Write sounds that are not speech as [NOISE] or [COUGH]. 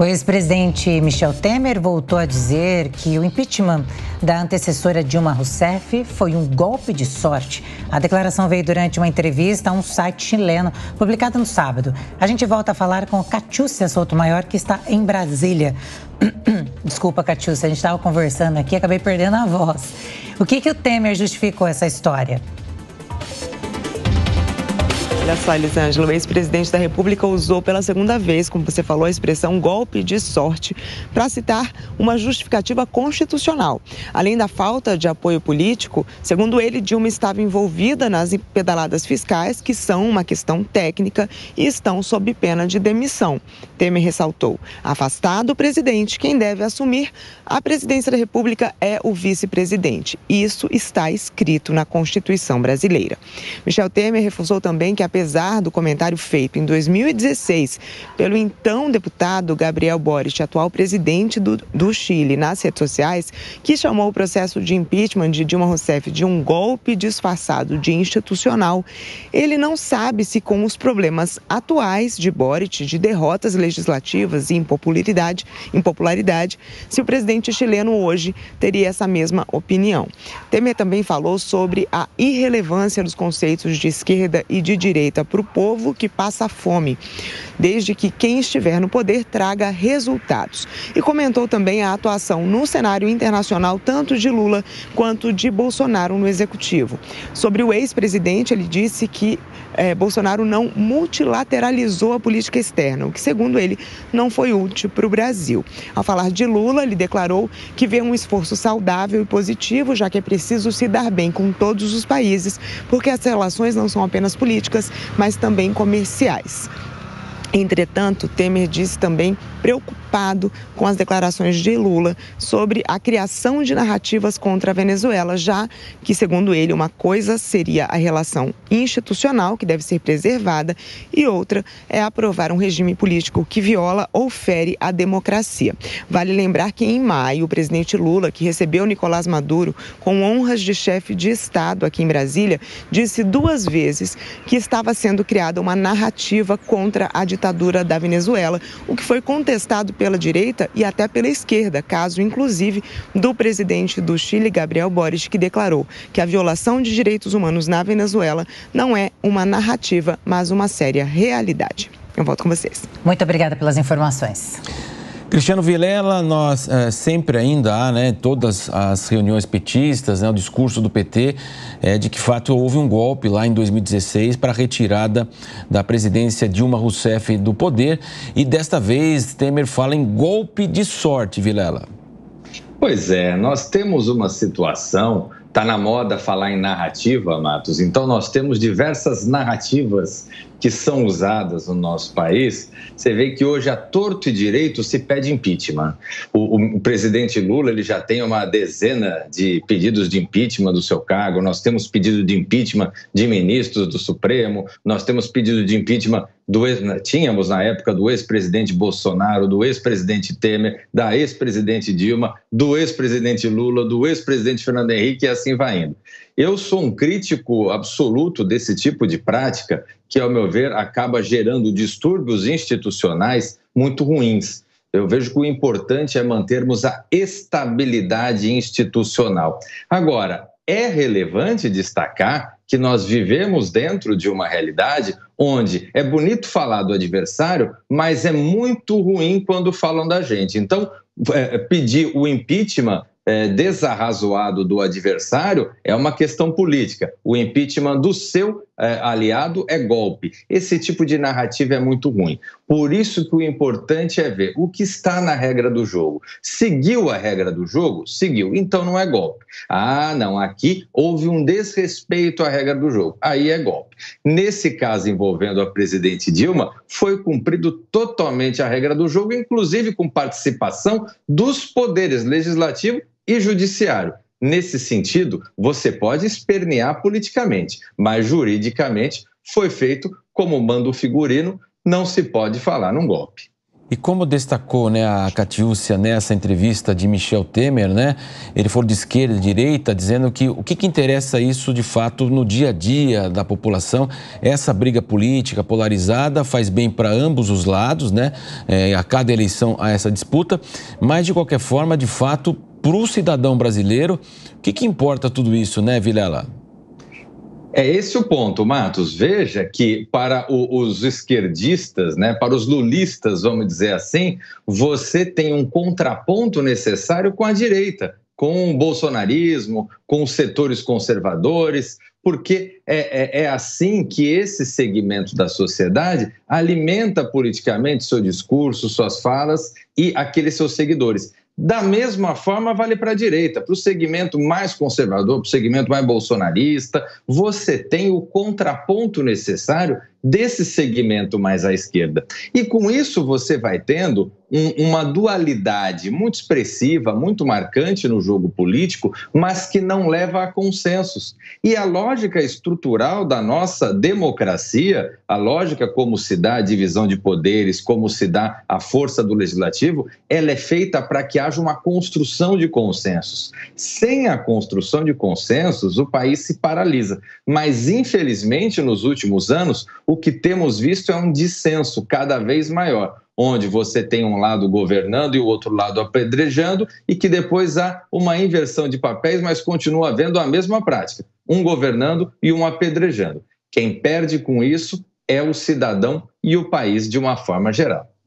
O ex-presidente Michel Temer voltou a dizer que o impeachment da antecessora Dilma Rousseff foi um golpe de sorte. A declaração veio durante uma entrevista a um site chileno, publicada no sábado. A gente volta a falar com Catiúcia Maior, que está em Brasília. [CLEARS THROAT] Desculpa, Catiúcia, a gente estava conversando aqui, acabei perdendo a voz. O que, que o Temer justificou essa história? Olha só, Elisângela, o ex-presidente da República usou pela segunda vez, como você falou, a expressão golpe de sorte para citar uma justificativa constitucional. Além da falta de apoio político, segundo ele, Dilma estava envolvida nas pedaladas fiscais, que são uma questão técnica e estão sob pena de demissão. Temer ressaltou: afastado o presidente, quem deve assumir a presidência da República é o vice-presidente. Isso está escrito na Constituição brasileira. Michel Temer reforçou também que a apesar do comentário feito em 2016 pelo então deputado Gabriel Boric, atual presidente do, do Chile, nas redes sociais, que chamou o processo de impeachment de Dilma Rousseff de um golpe disfarçado de institucional, ele não sabe se com os problemas atuais de Boric, de derrotas legislativas e impopularidade, impopularidade, se o presidente chileno hoje teria essa mesma opinião. Temer também falou sobre a irrelevância dos conceitos de esquerda e de direita feita para o povo que passa fome, desde que quem estiver no poder traga resultados. E comentou também a atuação no cenário internacional, tanto de Lula quanto de Bolsonaro no executivo. Sobre o ex-presidente, ele disse que é, Bolsonaro não multilateralizou a política externa, o que, segundo ele, não foi útil para o Brasil. Ao falar de Lula, ele declarou que vê um esforço saudável e positivo, já que é preciso se dar bem com todos os países, porque as relações não são apenas políticas, mas também comerciais. Entretanto, Temer disse também preocupado com as declarações de Lula sobre a criação de narrativas contra a Venezuela, já que, segundo ele, uma coisa seria a relação institucional, que deve ser preservada, e outra é aprovar um regime político que viola ou fere a democracia. Vale lembrar que, em maio, o presidente Lula, que recebeu Nicolás Maduro com honras de chefe de Estado aqui em Brasília, disse duas vezes que estava sendo criada uma narrativa contra a ditadura da Venezuela, o que foi contestado contestado pela direita e até pela esquerda, caso inclusive do presidente do Chile, Gabriel Boric, que declarou que a violação de direitos humanos na Venezuela não é uma narrativa, mas uma séria realidade. Eu volto com vocês. Muito obrigada pelas informações. Cristiano Vilela, nós é, sempre ainda há, né, todas as reuniões petistas, né, o discurso do PT é de que fato houve um golpe lá em 2016 para a retirada da presidência Dilma Rousseff do poder e desta vez Temer fala em golpe de sorte, Vilela. Pois é, nós temos uma situação Está na moda falar em narrativa, Matos. Então, nós temos diversas narrativas que são usadas no nosso país, você vê que hoje a torto e direito se pede impeachment. O, o, o, presidente Lula ele já tem uma dezena de pedidos de impeachment do seu cargo, nós temos pedido de impeachment de ministros do Supremo, nós temos pedido de impeachment do ex, tínhamos na época do ex-presidente Bolsonaro, do ex-presidente Temer, da ex-presidente Dilma, do ex-presidente Lula, do ex-presidente Fernando Henrique e assim vai indo. Eu sou um crítico absoluto desse tipo de prática, que, ao meu ver, acaba gerando distúrbios institucionais muito ruins. Eu vejo que o importante é mantermos a estabilidade institucional. Agora, é relevante destacar que nós vivemos dentro de uma realidade onde é bonito falar do adversário, mas é muito ruim quando falam da gente. Então, é, pedir o impeachment é, desarrazoado do adversário é uma questão política. O impeachment do seu é, aliado é golpe. Esse tipo de narrativa é muito ruim. Por isso que o importante é ver o que está na regra do jogo. Seguiu a regra do jogo? Seguiu. Então não é golpe. Ah, não, aqui houve um desrespeito à regra do jogo. Aí é golpe. Nesse caso envolvendo a presidente Dilma, foi cumprido totalmente a regra do jogo, inclusive com participação dos poderes legislativo e judiciário. Nesse sentido, você pode espernear politicamente, mas juridicamente foi feito como manda o figurino, não se pode falar num golpe. E como destacou né, a Catiúcia nessa entrevista de Michel Temer, né, ele falou de esquerda e direita, dizendo que o que, que interessa isso de fato no dia a dia da população, essa briga política polarizada faz bem para ambos os lados, né, é, a cada eleição há essa disputa, mas de qualquer forma, de fato, para o cidadão brasileiro, o que, que importa tudo isso, né, Vilela? É esse o ponto, Matos. Veja que para os esquerdistas, né, para os lulistas, vamos dizer assim, você tem um contraponto necessário com a direita, com o bolsonarismo, com os setores conservadores, porque é, é, é, assim que esse segmento da sociedade alimenta politicamente seu discurso, suas falas e aqueles seus seguidores. Da mesma forma, vale para a direita, para o segmento mais conservador, para o segmento mais bolsonarista, você tem o contraponto necessário desse segmento mais à esquerda. E com isso você vai tendo um, uma dualidade muito expressiva, muito marcante no jogo político, mas que não leva a consensos. E a lógica estrutural da nossa democracia, a lógica como se dá a divisão de poderes, como se dá a força do legislativo, ela é feita para que haja uma construção de consensos. Sem a construção de consensos, o país se paralisa. Mas, infelizmente, nos últimos anos, o que temos visto é um dissenso cada vez maior, onde você tem um lado governando e o outro lado apedrejando, e que depois há uma inversão de papéis, mas continua havendo a mesma prática: um governando e um apedrejando. Quem perde com isso é o cidadão e o país de uma forma geral.